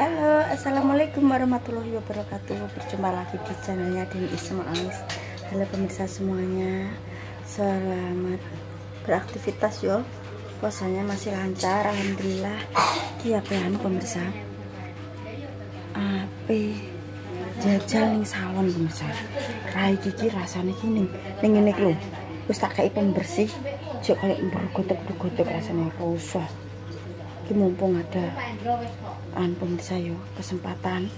Halo, assalamualaikum warahmatullahi wabarakatuh. Berjumpa lagi di channelnya Den Isma Ais. Halo pemirsa semuanya, selamat beraktivitas yo. Puasanya masih lancar, alhamdulillah. Ki apa anu pemirsa? Ape jajal ning salon pemirsa. Rai kiki rasanya kini ning lho. Wis tak kei pembersih. Jek kayak bergotok-gotok rasanya rusuh. Ki mumpung ada an pemirsa yo kesempatan.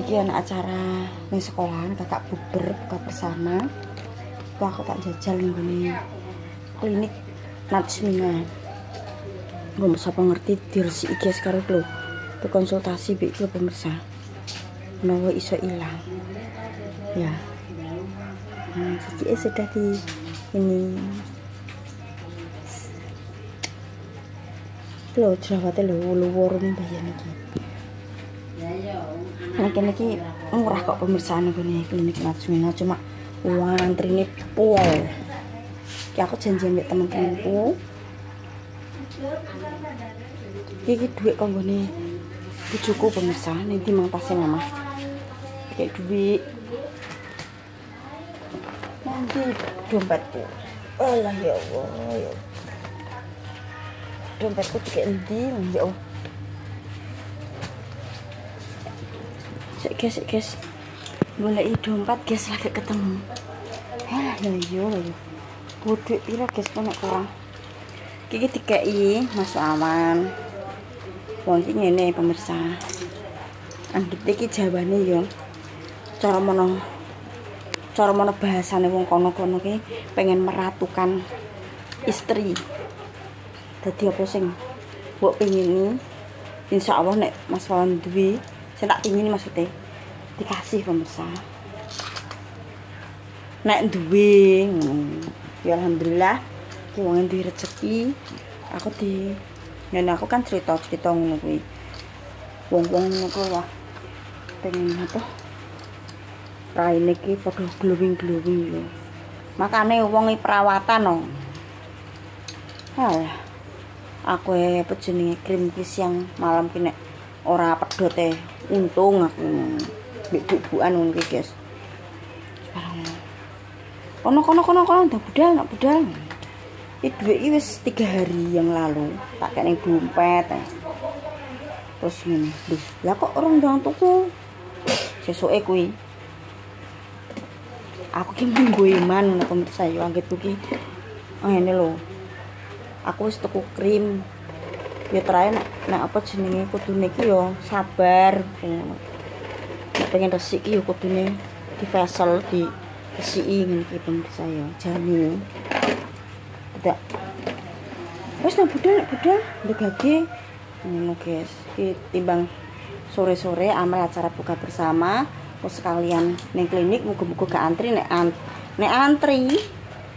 Iki anak acara ning sekolahan kakak buber buka bersama. Iku aku tak jajal gone klinik Natsmina. Belum sapa ngerti dirsi iki sekarang lho. Itu konsultasi bi lho pemirsa. Menawa iso ilang. Ya. Nah iki sudah di ini lho jerawate lho wulu-wuru ning bayan iki. Nah, kene iki murah kok pemirsaan gone klinik Latsmina cuma antrine pol. Ki aku janji ambek temen-temenku. Iki duit kanggone bojoku pemirsa ning di mang mama. Kayak duit. Nanti dompetku. Allah ya Allah ya Allah. Dompetku tiga endi? Ya Allah. Sik guys sik guys. Golek dompet guys lagi ketemu. Hah, ya yo ya. Bodho pira guys kok kurang. Iki dikeki masuk aman wong ngene pemirsa. Andhet iki jawane yo cara mono cara mono bahasane wong kono-kono ki pengen meratukan istri dadi apa sing mbok pengini insya Allah nek Mas Wawan duwe saya tak pingin maksudnya dikasih pemirsa. Nek duwe ya alhamdulillah ki wong rezeki aku di dan aku kan cerita-cerita ngono kuwi. Wong-wong ngono kuwi ya pengen apa? Raine ki glowing-glowing yo. Makane wong perawatan no. Alah. Aku e apa jenenge krim ki siang malam ki nek ora pedhot e untung aku mbek bubukan ngono ki guys. Kono kono kono kono udah budal nak budal. Iki duit iki wis 3 hari yang lalu tak kene dompet eh. terus ngene lho lah kok orang ndang tuku? Sesuke kuwi aku ki mung iman pemirsa yo anggit ki ngene lho aku wis tuku krim. Ya terakhir nek, nek apa jenenge kudune iki ya sabar nek pengen resik iki ya kudune di facial di resiki ngene iki pemirsa ya jane. Tidak. Wis nang budal budal ndegage ngono guys. Iki timbang sore-sore amal acara buka bersama. Terus sekalian ning klinik muga-muga gak antri. Nek an nek antri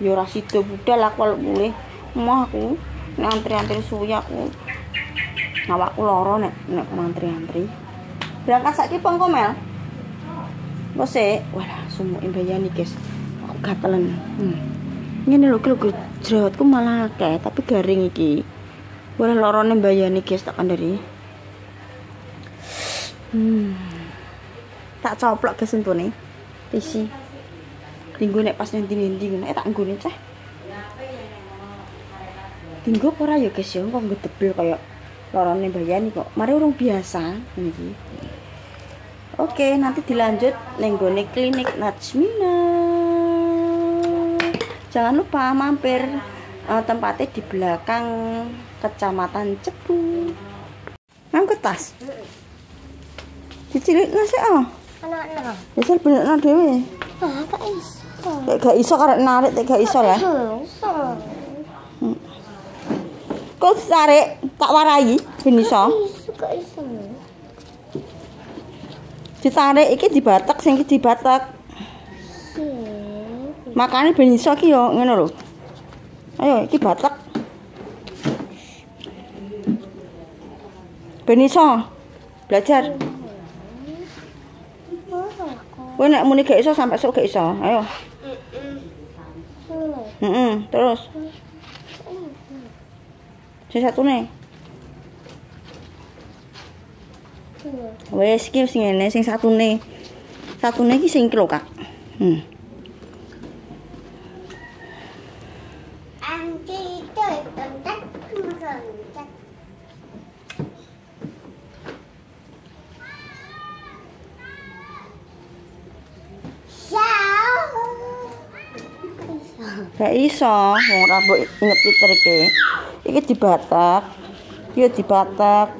ya ora sida budal aku mulih Mau aku antri-antri suwi aku. Awakku lara nek nek antri-antri. Berangkat saiki pong komel. Kok sik, walah sumuke mbayani, guys. Aku gatelen. Hmm. Ngene lho lho jerawatku malah akeh tapi garing iki. Walah lorone mbayani, guys, tak kandhani. Hmm. Tak coplok ke sentune. Isi. Tinggu nek pas nanti-nanti ngono, eh tak nggone cah. Tinggo ora ya guys ya kok ngedebel kaya lorone bayani kok. Mari urung biasa ini. Oke, nanti dilanjut ning gone klinik Najmina. Jangan lupa mampir uh, tempatnya di belakang Kecamatan Cepu. Ngangkut tas. Dicilik nasi ah. Anak-anak. Bisa bener dhewe. Ah, gak iso. Kayak gak iso karek narik, gak iso lah. Iso. Kok tarik tak warai ben iso. Ditarik iki dibatek sing iki dibatek. Makane ben iso iki yo ngono lho. Ayo iki batek. Ben iso belajar. Kowe nek muni gak iso sampai sok gak iso. Ayo. Heeh, terus. Sing satune. Tuh. Wes iki wis ngene sing satune. Satune iki sing iki lho, Kak. Hmm. Gak iso, wong rambut inget Twitter iki. Iki dibatak. Yo dibatak.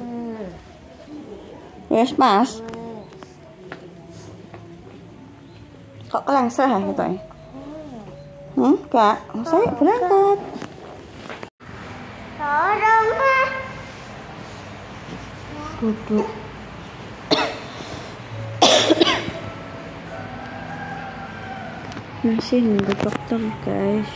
Hmm. Wes pas. Kok kelengsah ya gitu ya? Hmm, Kak, saya berangkat. Tolong. Duduk. Masih nunggu dokter, guys.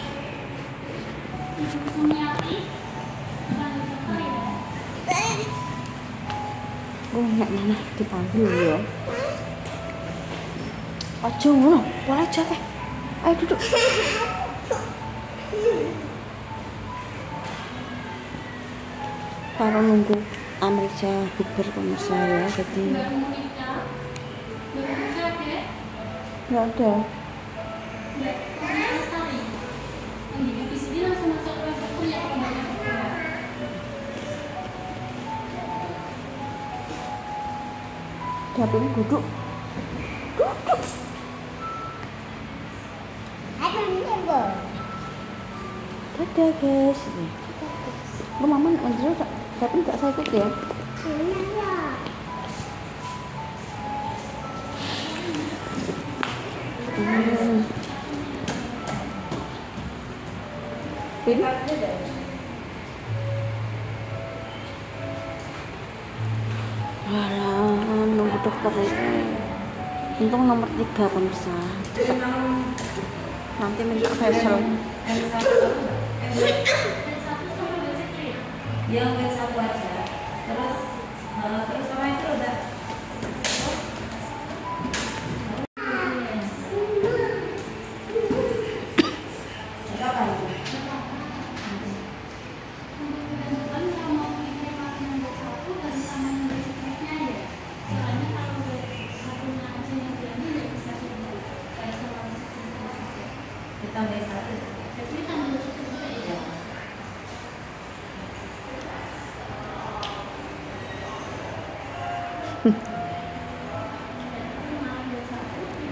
Oh, nek mana dipanggil ya. Aja ngono, boleh aja teh. Ayo duduk. Kalau nunggu Amerika Bukber pemirsa ya, jadi nggak ada. Dapur duduk. Apa ini, Bu? Dadah guys. Lu mama nak manjil tak? Tapi nggak saya ikut ya. Iya. Hmm. Ini? Alah, nunggu dokter ini. Untung nomor tiga pemirsa. Nanti minta facial. yang satu aja terus eh, terus sama itu udah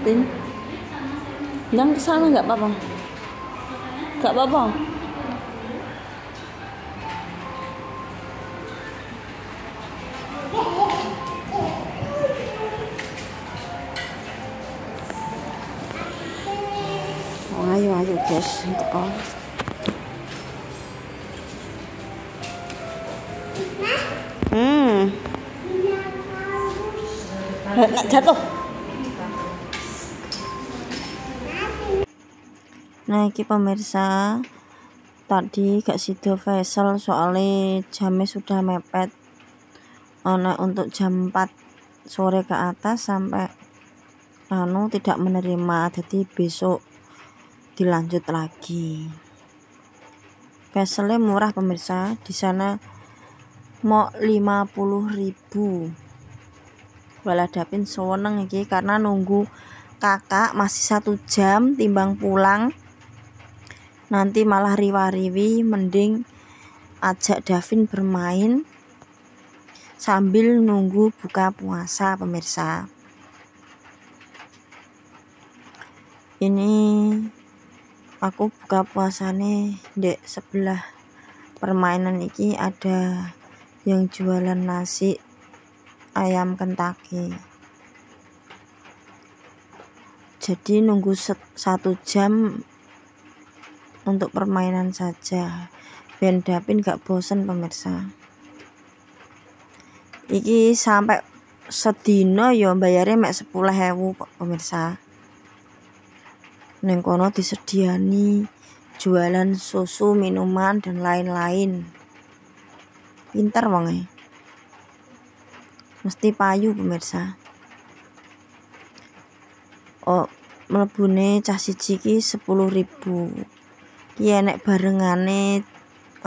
Tin. Yang ke sana nggak apa-apa. Nggak apa-apa. Oh, ayo ayo guys untuk oh. Hmm. Nak jatuh. Nah, iki pemirsa tadi gak sido vessel soalnya jamnya sudah mepet. Ono untuk jam 4 sore ke atas sampai anu tidak menerima jadi besok dilanjut lagi. Vesselnya murah pemirsa, di sana mau 50.000. Waladapin seneng iki karena nunggu kakak masih satu jam timbang pulang nanti malah riwa-riwi mending ajak Davin bermain sambil nunggu buka puasa pemirsa. Ini aku buka puasane dek sebelah permainan iki ada yang jualan nasi ayam kentaki jadi nunggu satu jam untuk permainan saja biar Davin gak bosen pemirsa iki sampai sedino ya bayarnya mek 10.000 Pak, pemirsa Neng kono disediani jualan susu, minuman dan lain-lain. Pinter wonge. Mesti payu pemirsa. Oh, mlebune cah siji ki 10.000. Ki enek barengane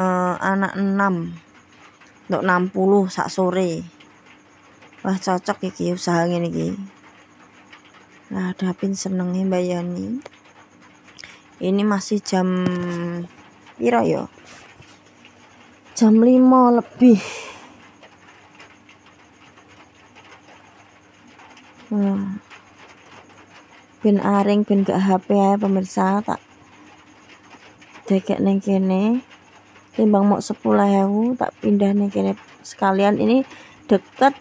eh, anak 6 untuk 60 sak sore. Wah cocok iki usaha ngene iki. Nah Dapin senenge mbayani ini masih jam piro ya? Jam 5 lebih. Hmm. Ben aring ben gak HP ae pemirsa tak dekek neng kene. Timbang mau 10.000 tak pindah neng kene. Sekalian ini deket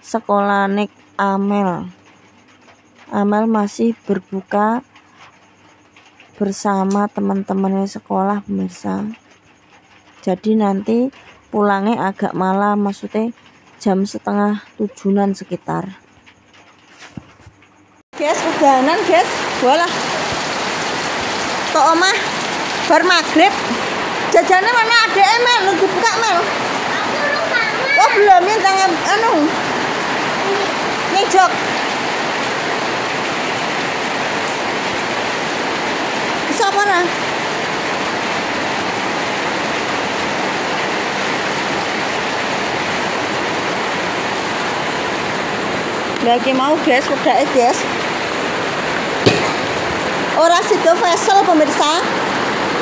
sekolah nek Amel. Amel masih berbuka bersama teman-temannya sekolah pemirsa. Jadi nanti pulangnya agak malam maksudnya jam setengah tujuan sekitar. Guys udahanan guys. Bolah ke omah bar maghrib. Jajannya mana ada emel lu dibuka mel. Oh belum ya tangan anu. Ngejok bisa apa nah lagi mau guys udah guys. Ora sido vessel pemirsa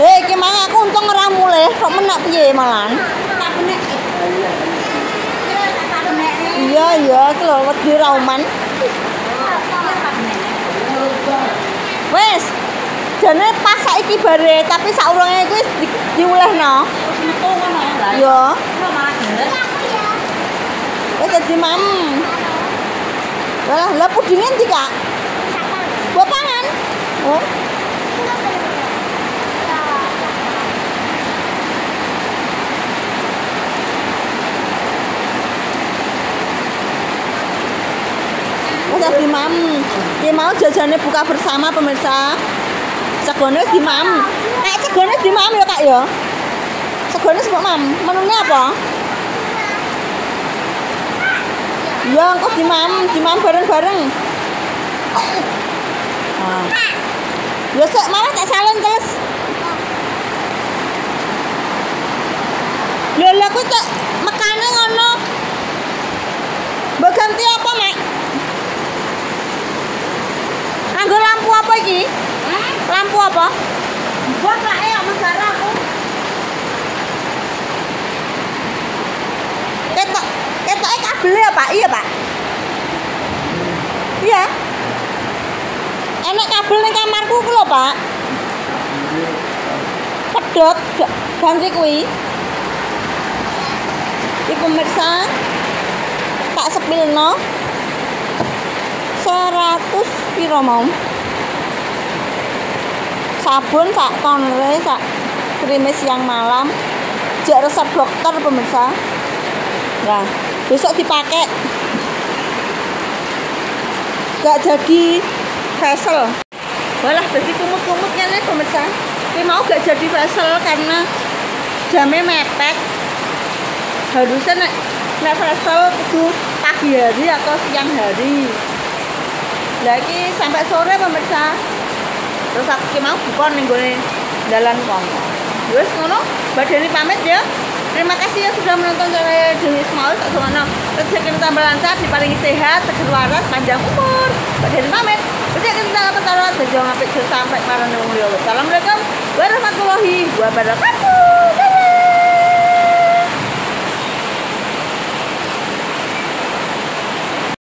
Hei, iki mang aku untung ora mulih, kok menek piye malan? Iya, iya, iki lho wedi rauman. Wes. Jane pas saiki bare, tapi saurunge kuwi di, diulehno. Iya. Wes dadi mam. Lah, lah pudinge ndi, Kak? Gua pangan. Oh. Udah di mam. Ki mau jajannya buka bersama pemirsa. Segone di mam. Nek segone di mam ya, Kak ya. Segone sebut mam. Menunya apa? Ya, engko di mam, di mam bareng-bareng. Nah. Ya sik malah tak salon terus. Lho kok tak mekane ngono. Mbok ganti apa, Mak? Anggo lampu apa iki? Lampu apa? Buat Pak eh sama Zara aku. Ketok ketoke kabel ya, Pak? Iya, Pak. Iya. Enak kabel ning kamarku ku lho, Pak. Pedot ga- ganti kuwi. Iki pemirsa tak sepilno 100 piro mau? Sabun sak konre sak krime siang malam. Jak resep dokter pemirsa. Nah, besok dipakai. Gak jadi vessel. Walah jadi kumut-kumut nih pemirsa. Ini mau gak jadi vessel karena jamnya mepet. Harusnya nek nek vessel kudu pagi hari atau siang hari. Lagi sampai sore pemirsa. Terus aku mau bukan nih jalan kono. Wes ngono, Mbak Deni pamit ya. Terima kasih ya sudah menonton channel Dewi Ismail tak semono rezeki tambah lancar, diparingi sehat, seger waras, panjang umur. Mbak Deni pamit. Rezeki tambah lancar, sejauh ngapik sampai marane wong liya. Assalamualaikum warahmatullahi wabarakatuh.